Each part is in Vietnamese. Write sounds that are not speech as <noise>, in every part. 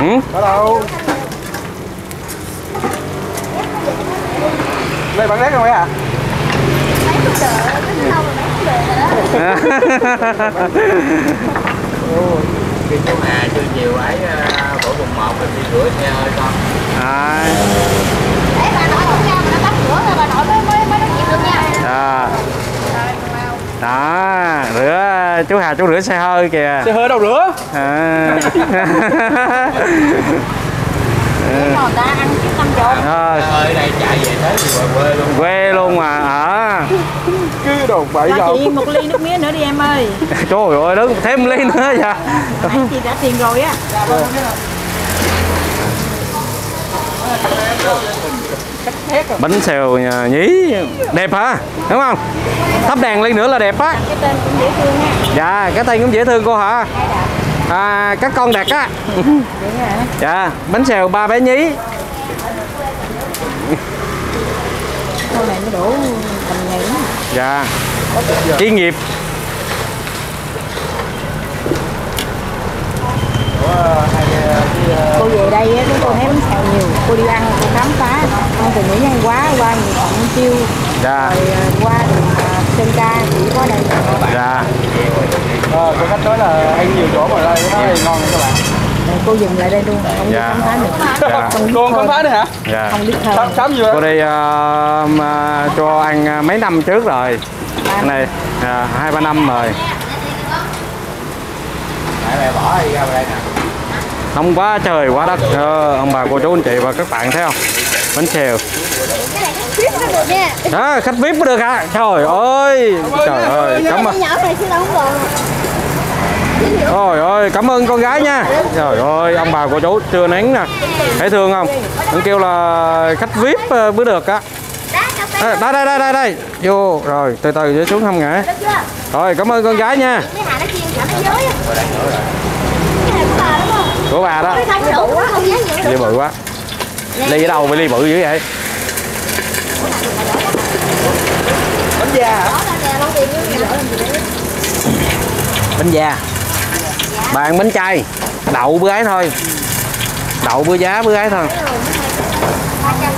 ừ? Ở đâu? Đây bán rác không ấy à? khi chú Hà chưa chiều ấy bữa mùng một mình đi rửa xe hơi con à, Để bà nội không ra mà nó tắm rửa rồi bà nội mới mới mới nói chuyện được nha. à. đó rửa chú Hà chú rửa xe hơi kìa. Xe hơi đâu rửa? à. Người ta ăn đây chạy về tới thì ngoài quê luôn. Quê luôn mà ở Cứ đồ bậy cho đâu. chị một ly nước mía nữa đi em ơi. Trời ơi đứng thêm ly nữa dạ Nãy chị đã tiền rồi á bánh xèo nhà nhí. Đẹp hả? Đúng không? Thắp đèn lên nữa là đẹp á. Cái tên cũng dễ thương ha. Dạ cái tay cũng dễ thương cô hả? À, các con đẹp á. Dạ bánh xèo ba bé nhí. Con này nó đổ tầm ngày dạ. Chuyên nghiệp cô về đây á cô thấy bánh xèo nhiều. Cô đi ăn cô khám phá. Con từ Mỹ Nhân quá qua nhiều Thuận Chiêu dạ. Rồi à, qua đường à, Sơn Ca chỉ có đây dạ. Ờ, có khách nói là ăn nhiều chỗ mà đây nó ngon các bạn. Cô dừng lại đây luôn không Dạ. khám phá nữa dạ. Không Cô khám phá nữa hả? dạ. Không biết thơm Sám, sám gì cô đi ờ, mà cho ăn mấy năm trước rồi. Cái này hai ba năm rồi. Mẹ bỏ đi ra đây nè không quá trời quá đất ờ, ông bà cô chú anh chị và các bạn thấy không bánh xèo khách VIP đó khách vip mới được hả trời ơi trời ơi cảm ơn Trời ơi, cảm ơn con gái nha. Trời ơi, ông bà cô chú chưa nén nè. Thấy thương không? Nó kêu là khách VIP ờ, mới được á. À, đây đây đây đây đây. Vô rồi, từ từ để xuống không ngã. Rồi, cảm ơn con gái nha của bà đó. Ly bự quá. Ly ở đâu mà ly bự dữ vậy? Bánh da. Bánh da. Bàn bánh chay. Đậu bữa ấy thôi. Đậu bữa giá bữa ấy thôi. Ba trăm.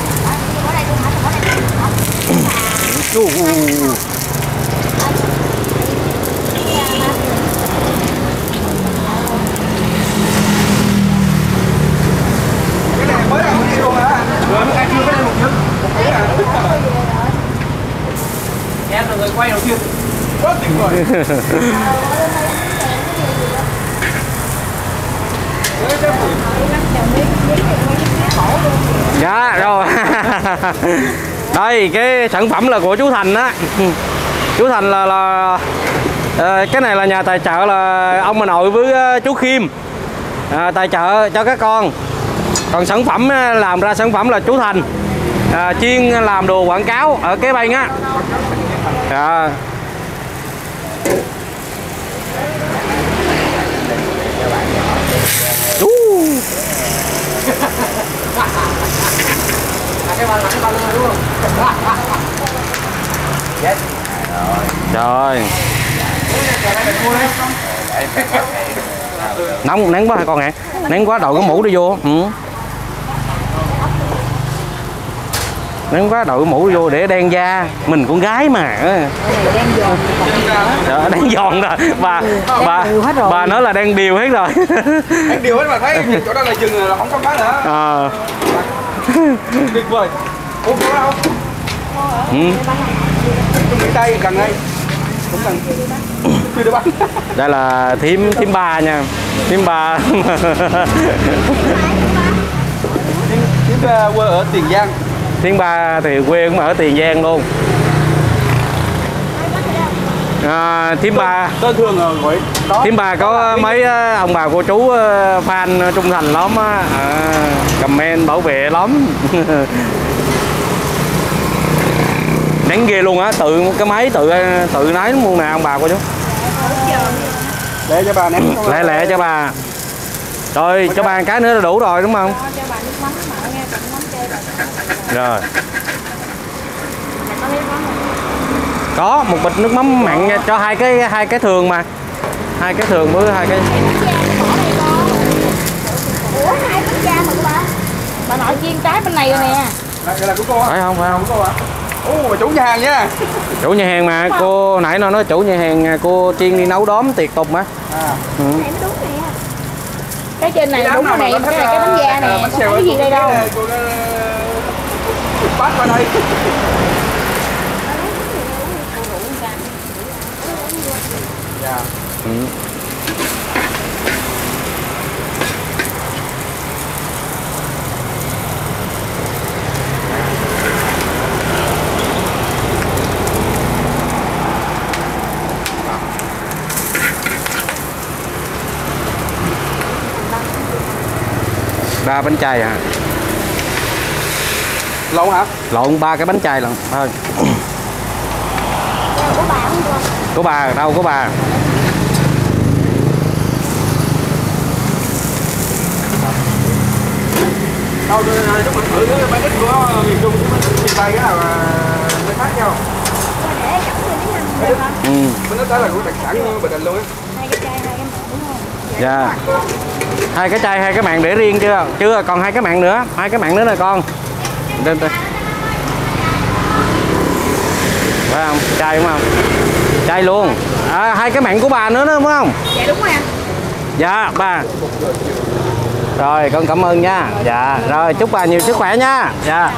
Ở đây luôn hả? Ở đây. Ù, ù, ù. Cái này mới ăn đi luôn hả? Rồi nó ăn chưa cái này một chút. Một cái à? Em là người quay đầu tiên. Quá tuyệt vời. Dạ rồi. <laughs> Đây cái sản phẩm là của chú Thành á. Chú Thành là là ờ, cái này là nhà tài trợ là ông bà nội với ờ, chú Khiêm à, tài trợ cho các con. Còn sản phẩm ờ, làm ra sản phẩm là chú Thành à, chuyên làm đồ quảng cáo ở cái bên á. à Rồi. Nóng nắng quá hả con hả? Nắng quá đội cái mũ đi vô. Ừ. Nắng quá đội cái mũ đi vô để đen da. Mình con gái mà. cái này đang giòn Đó, đang giòn rồi. Bà bà bà nói là đang điều hết rồi. Ăn điều hết mà thấy chỗ đó là chừng là không khám phá nữa. Ờ. Tuyệt vời. Ủa có đâu? ừ. Tây gần đây. Cũng gần. Chưa được bánh. Đây là thím thím ba nha. Thím ba. Chúng ta quê ở Tiền Giang. Thím ba thì quê cũng ở Tiền Giang luôn. À, thím ba Tên thường gọi đó. thím ba có mấy ờ, ông bà cô chú ờ, fan trung thành lắm á à, comment bảo vệ lắm <laughs> nén ghê luôn á tự cái máy tự tự nấy luôn nè ông bà cô chú. Để cho bà ném. lẹ lẹ cho bà. Rồi cho bà cái nữa là đủ rồi đúng không? Bà mà rồi. Rồi có không? một bịch nước mắm mặn nha, cho hai cái hai cái thường mà. Hai cái thường với hai cái. Ủa hai này rồi nè. Đây là của cô á. phải không phải không? Của cô hả? Ồ, mà chủ nhà hàng nha. chủ nhà hàng mà cô nãy nó nói chủ nhà hàng cô chuyên đi nấu đóm tiệc tục mà À. ừ. Này đúng nè. cái trên này đám đúng rồi nè cái này cái bánh da nè có ấy, gì đây cái đâu cô cái- bắt qua đây. Dạ. Ừ. ba bánh chay à Lộn hả? lộn ba cái bánh chay lận thôi Của bà không được. của bà đâu của bà Đâu, lúc mình thử cái bánh ít của miền Trung với miền Tây cái nào nó khác nhau. Ừ. Bánh ít đó là của đặc sản của Bình Định luôn á. Hai cái chai, hai mỡ đúng không? dạ hai cái chai hai cái mạng để riêng chưa? Chưa còn hai cái mạng nữa. Hai cái mạng nữa nè con. Lên đây. Phải không? Chai đúng không? Chai luôn. À, hai cái mạng của bà nữa nữa đúng không? Dạ đúng rồi anh dạ ba rồi con cảm ơn nha. Dạ rồi chúc bà nhiều sức khỏe nha. Dạ.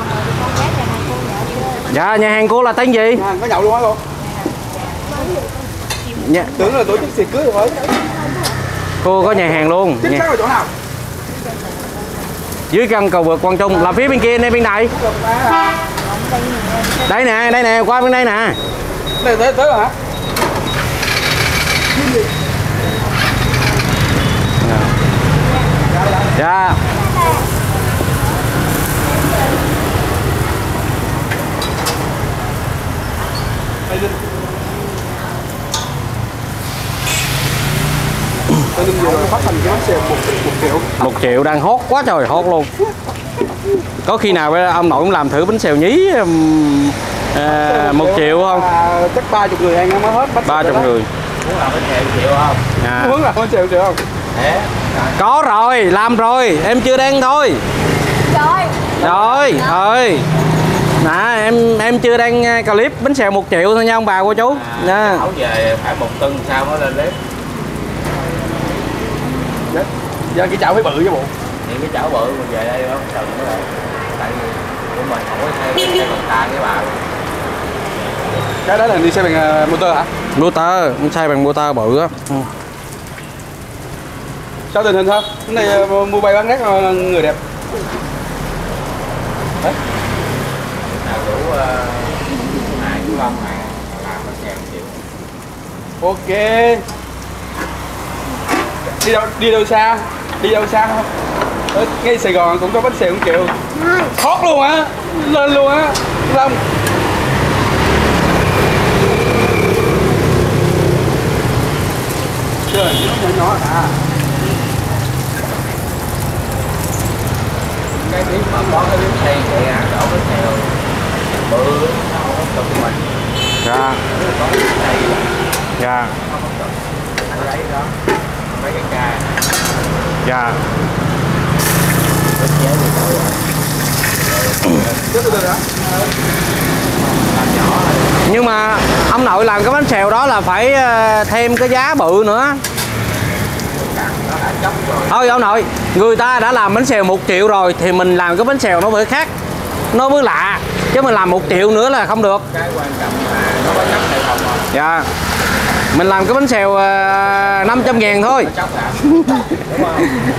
Dạ nhà hàng cô là tên gì? Nhà hàng có nhậu luôn á cô. nhà, Tưởng là tổ chức tiệc cưới rồi. Cô có nhà hàng luôn. Chính xác là chỗ nào? dưới căn cầu vượt Quang Trung là phía bên kia này bên này. Đây nè đây nè qua bên đây nè. Đây tới tới rồi hả? dạ Đây Linh. Đây Linh vừa rồi xèo một, một triệu. một triệu đang hot quá trời hot luôn. Có khi nào ông nội cũng làm thử bánh xèo nhí ừm, à, một triệu không? À, chắc ba chục người ăn mới hết bánh ba chục người. Muốn làm bánh xèo chịu không? À. Muốn là bánh xèo triệu không? có rồi làm rồi. Em chưa đen thôi. Trời rồi thôi. Nè em em chưa đăng clip bánh xèo một triệu thôi nha ông bà cô chú. Nha. ảo về phải một tuần sau mới lên clip Dạ. Dạ cái chảo phải bự chứ bộ. những cái chảo bự mình về đây không cần mới lại tại vì của mình không có xe xe bằng ta cái bà Cái đó là đi xe bằng uh, motor hả? motor xay bằng motor bự á ừ. Sao tình hình sao? Cái này ờ, mua bay bán rác ờ, người đẹp. nào đủ hai chú long này làm xèo một triệu Ok. Đi đâu đi đâu xa? Đi đâu xa không? Ở ngay Sài Gòn cũng có bánh xèo một triệu. Hot luôn á. Lên luôn á. Long. Chưa, nó nhỏ nhỏ à. cái miếng mà có cái miếng xay vậy à đổ bánh xèo bự nó không có cực mình dạ cái dạ mấy cái ca dạ. Nhưng mà ông nội làm cái bánh xèo đó là phải ờ, thêm cái giá bự nữa. Thôi ông nội, người ta đã làm bánh xèo một triệu rồi thì mình làm cái bánh xèo nó mới khác, nó mới lạ. Chứ mình làm một triệu nữa là không được. Cái quan trọng là nó có không dạ mình làm cái bánh xèo ờ, uh, 500 ngàn thôi.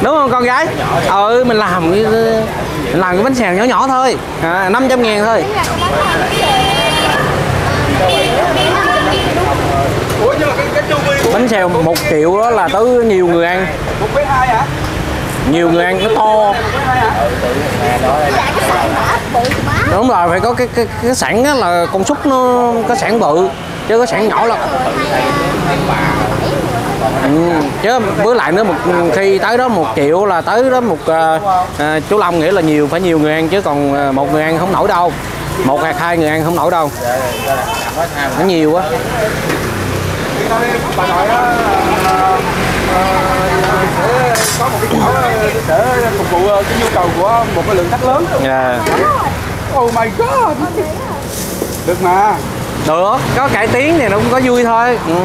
Đúng không con gái? Ừ mình làm cái ờ, mình làm cái bánh xèo nhỏ nhỏ thôi. À, 500 ngàn thôi. Bánh xèo một triệu đó là tới nhiều người ăn. Nhiều người ăn nó to. Đúng rồi phải có cái cái cái sẵn là con suất nó có sẵn bự chứ có sẵn nhỏ là ừ. chứ với lại nữa một khi tới đó một triệu là tới đó một à, à, chú Long nghĩa là nhiều phải nhiều người ăn chứ còn à, một người ăn không nổi đâu. Một hoặc hai người ăn không nổi đâu. Nó nhiều quá. Bà nội á ờ, ờ, sẽ có một cái ờ, để phục vụ ờ, cái nhu cầu của một cái lượng khách lớn dạ. Oh my god. Được mà được có cải tiến thì nó cũng có vui thôi ừ.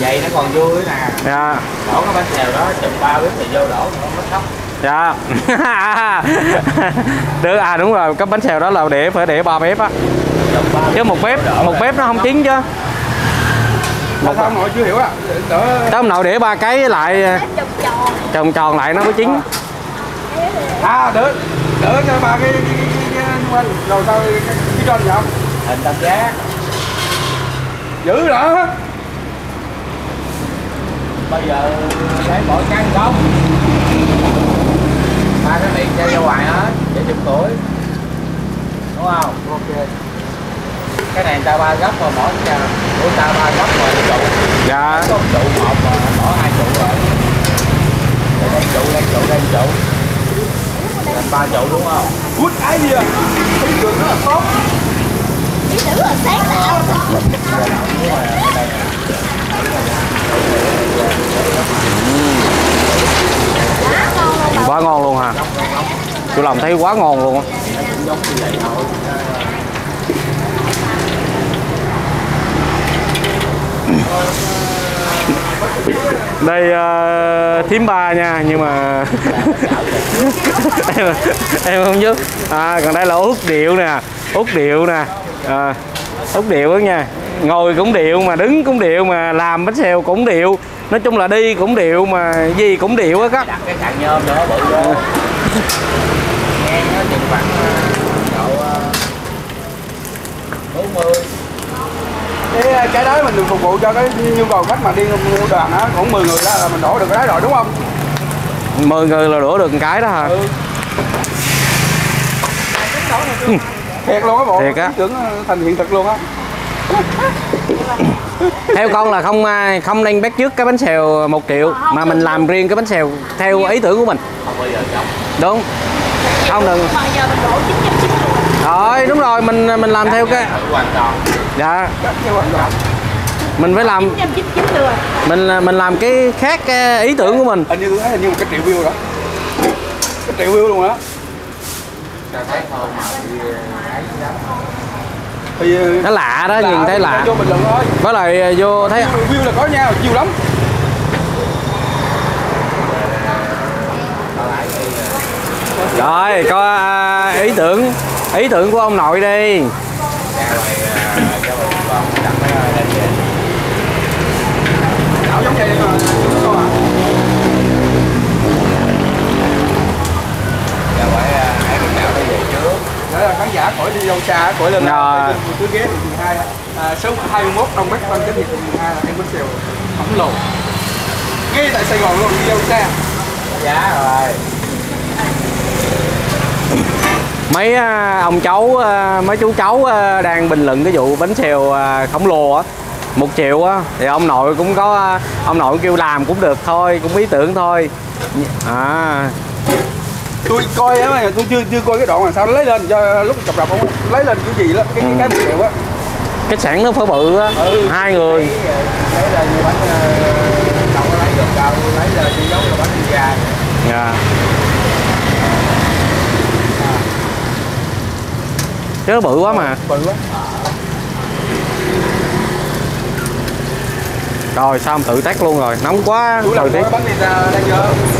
vậy nó còn vui nè dạ đổ cái bánh xèo đó chụp ba bếp thì vô đổ không có khóc dạ được à đúng rồi cái bánh xèo đó là để phải để ba bếp á chứ một bếp một bếp nó không chín chứ mà sao ông nội chưa hiểu à hôm nào để ba cái lại tròn tròn tròn lại nó mới chín à đỡ đỡ cho ba cái rồi tao cái cho gì? Không hình tam giác. Giữ đó bây giờ lấy mỗi cái gốc. Ba cái miệng cho vô hoài hết để chụp tuổi. Đúng không? Ok. Cái này người ta ba gấp rồi mỗi cái của ta ba gấp rồi trụ. Dạ. Có một trụ một mà bỏ hai trụ rồi. Đây đây trụ đây trụ đây trụ thành ba trụ đúng không? Good idea. Ý tưởng rất là tốt. Ý tưởng là sáng tạo quá ngon luôn hả? Chú lòng thấy quá ngon luôn á đây uh, thím ba nha nhưng mà <laughs> em, em không biết à còn đây là út điệu nè út điệu nè. À, út điệu đó nha. Ngồi cũng điệu mà đứng cũng điệu mà làm bánh xèo cũng điệu. Nói chung là đi cũng điệu mà gì cũng điệu á các <laughs> đặt cái cạn nhôm nữa bự vô ngang nó chừng khoảng ờ, độ ờ, bốn mươi cái cái đó mình được phục vụ cho cái nhu cầu khách mà đi mua đoàn á khoảng 10 người đó là mình đổ được cái rồi đúng không? 10 người là đổ được một cái đó hả? Ừ. thiệt luôn á bộ Thiệt á. tưởng thành hiện thực luôn á. Theo con là không ai- không nên bắt chước cái bánh xèo một triệu mà mình làm riêng cái bánh xèo theo ý tưởng của mình. Đúng. Không đừng rồi đúng rồi mình mình làm theo cái dạ Chắc như vậy rồi. Mình phải làm chín rồi mình mình làm cái khác cái ý tưởng của mình. Hình như tôi thấy hình như một cái triệu view đó. Cái triệu view luôn á. Thì nó lạ đó nhìn thấy lạ. với lại vô thấy view là có nhau nhiều lắm. Rồi có à, ý tưởng ý tưởng của ông nội đi khán giả khỏi đi đâu xa khỏi lên Rồi. cứ ghé thì hai à, số 21 Đông Bắc Tân cái thì 12 là em bánh xèo khổng lồ ngay tại Sài Gòn luôn đi đâu xa giá rồi mấy ông cháu à, mấy chú cháu à, đang bình luận cái vụ bánh xèo à, khổng lồ á một triệu á thì ông nội cũng có à, ông nội kêu làm cũng được thôi cũng ý tưởng thôi. À. Tôi coi á tôi chưa chưa coi cái đoạn mà sao lấy lên cho lúc chập đập không lấy lên cái gì đó cái cái, cái một triệu á. Cái sẵn nó phải bự á Ừ. hai người. Lấy là như bánh ờ, có lấy được đâu lấy là chỉ giống như bánh ra dạ. Chứ nó bự quá mà. bự quá rồi sao ông tự tắt luôn rồi? Nóng quá chú làm bánh đang vô